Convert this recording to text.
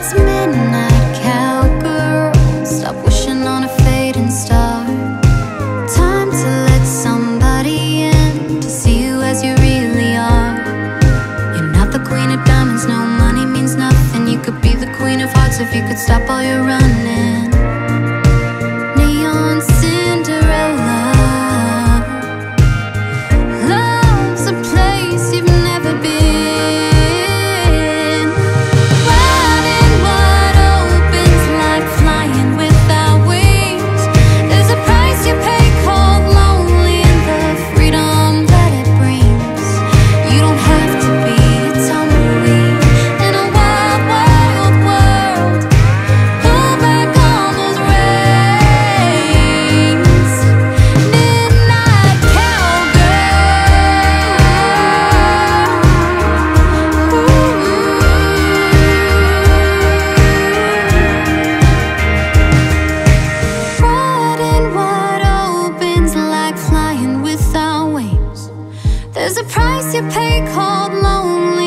it's midnight. There's a price you pay called lonely.